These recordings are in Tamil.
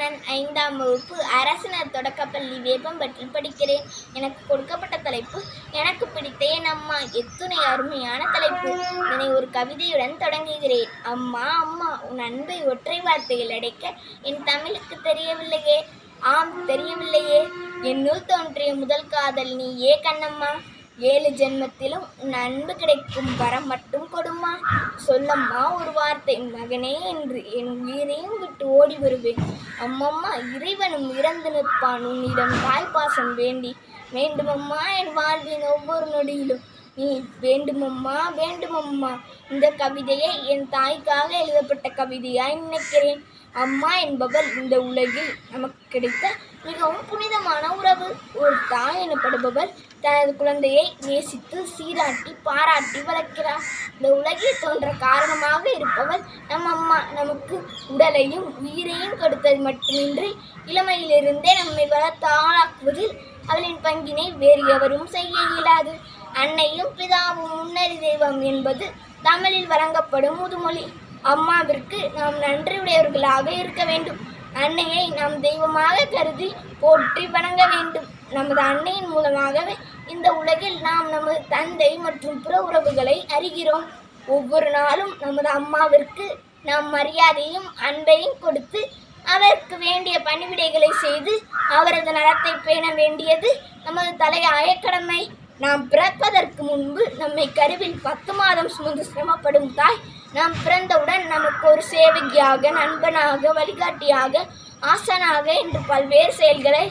நான் ஐந்தாம் வகுப்பு அரசினர் தொடக்கப்பள்ளி வேப்பம்பட்டில் படிக்கிறேன். எனக்கு கொடுக்கப்பட்ட தலைப்பு எனக்கு பிடித்த என் அம்மா. எத்துணை அருமையான தலைப்பு. இதனை ஒரு கவிதையுடன் தொடங்குகிறேன். அம்மா அம்மா உன் அன்பை ஒற்றை வார்த்தையில் அடைக்க என் தமிழுக்கு தெரியவில்லையே. ஆம் தெரியவில்லையே. என்னுள் தோன்றிய முதல் காதல் நீ ஏ கண்ணம்மா. ஏழு ஜென்மத்திலும் உன் அன்பு கிடைக்கும் வரம் மட்டும் கொடுமா. சொல்லம்மா ஒரு வார்த்தை மகனே என்று என் உயிரையும் விட்டு ஓடி வருவேன். அம்மம்மா இறைவனும் இறந்து நிற்பான். உன்னிடம் தாய்ப்பாசம் வேண்டி வேண்டுமம்மா. என் வாழ்வின் ஒவ்வொரு நொடியிலும் நீ வேண்டுமம்மா வேண்டுமம்மா. இந்த கவிதையை என் தாய்க்காக எழுதப்பட்ட கவிதையாய் நினைக்கிறேன். அம்மா என்பவள் இந்த உலகில் நமக்கு கிடைத்த மிகவும் புனிதமான உறவு. ஒரு தாய் எனப்படுபவர் தனது குழந்தையை நேசித்து சீராட்டி பாராட்டி வளர்க்கிறார் இந்த உலகில் தோன்ற காரணமாக இருப்பவர் நம் அம்மா. நமக்கு உடலையும் உயிரையும் கொடுத்தது மட்டுமின்றி இளமையிலிருந்தே நம்மை வளர்த்து ஆளாக்குவதில் அவளின் பங்கினை வேறு எவரும் செய்ய இயலாது. அன்னையும் பிதாவும் முன்னறி தெய்வம் என்பது தமிழில் வழங்கப்படும் முதுமொழி. அம்மாவிற்கு நாம் நன்றியுடையவர்களாக இருக்க வேண்டும். அன்னையை நாம் தெய்வமாக கருதி போற்றி வணங்க வேண்டும். நமது அன்னையின் மூலமாகவே இந்த உலகில் நாம் நமது தந்தை மற்றும் புற உறவுகளை அறிகிறோம். ஒவ்வொரு நாளும் நமது அம்மாவிற்கு நாம் மரியாதையும் அன்பையும் கொடுத்து அவருக்கு வேண்டிய பணிவிடைகளை செய்து அவரது நலத்தை பேண வேண்டியது நமது தலையாய கடமை. நாம் பிறப்பதற்கு முன்பு நம்மை கருவில் பத்து மாதம் சுமந்து சிரமப்படும் தாய் நாம் பிறந்தவுடன் நமக்கு ஒரு சேவகியாக நண்பனாக வழிகாட்டியாக ஆசனாக என்று பல்வேறு செயல்களை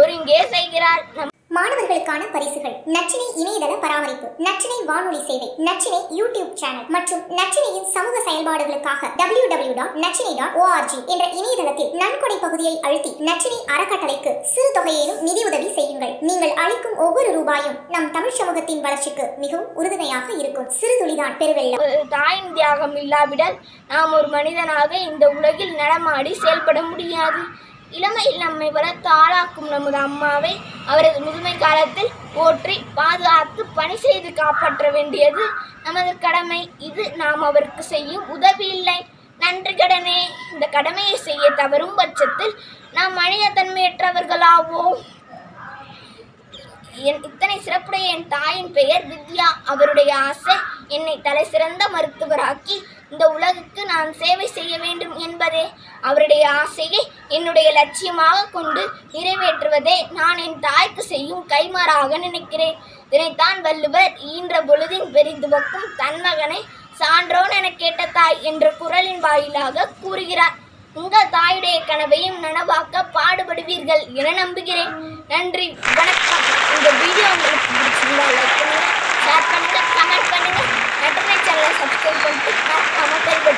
ஒருங்கே செய்கிறார். நம் மாணவர்களுக்கான பரிசுகள். நச்சினை இணையதள பராமரிப்பு நச்சினை வானொலி சேவை நச்சினை யூடியூப் சேனல் மற்றும் நச்சினையின் சமூக செயல்பாடுகளுக்காக டபிள்யூ டபிள்யூ டாட் நச்சினை டாட் ஓஆர்ஜி என்ற இணையதளத்தில் நன்கொடை பகுதியை அழுத்தி நச்சினை அறக்கட்டளைக்கு சிறு தொகையேனும் நிதியுதவி செய்யுங்கள். நீங்கள் அளிக்கும் ஒவ்வொரு ரூபாயும் நம் தமிழ் சமூகத்தின் வளர்ச்சிக்கு மிகவும் உறுதுணையாக இருக்கும். சிறு துளிதான் பெருவெள்ளம். ஒரு தாயின் தியாகம் இல்லாவிடல் நாம் ஒரு மனிதனாக இந்த உலகில் நடமாடி செயல்பட முடியாது. இளமையில் நம்மை வளர்த்து ஆளாக்கும் நமது அம்மாவை அவரது முதுமை காலத்தில் போற்றி பாதுகாத்து பணி செய்து காப்பாற்ற வேண்டியது நமது கடமை. இது நாம் அவருக்கு செய்யும் உதவி இல்லை. நன்றி கடனே. இந்த கடமையை செய்ய தவறும் பட்சத்தில் நாம் மனித தன்மையற்றவர்களாவோம். என் இத்தனை சிறப்புடைய என் தாயின் பெயர் வித்யா அவருடைய ஆசை என்னை தலை சிறந்த மருத்துவராக்கி இந்த உலகுக்கு நான் சேவை செய்ய வேண்டும் என்பதே அவருடைய ஆசையை என்னுடைய லட்சியமாக கொண்டு நிறைவேற்றுவதே நான் என் தாய்க்கு செய்யும் கைமாறாக நினைக்கிறேன். இதனைத்தான் வள்ளுவர் ஈன்ற பொழுதின் பெரிதுவக்கும் தன் மகனை சான்றோன் என கேட்ட தாய் என்ற குரலின் வாயிலாக கூறுகிறார். உங்கள் தாயுடைய கனவையும் நனவாக்க பாடுபடுவீர்கள் என நம்புகிறேன். நன்றி. வணக்கம். Mamatay ba? Mamatay ba?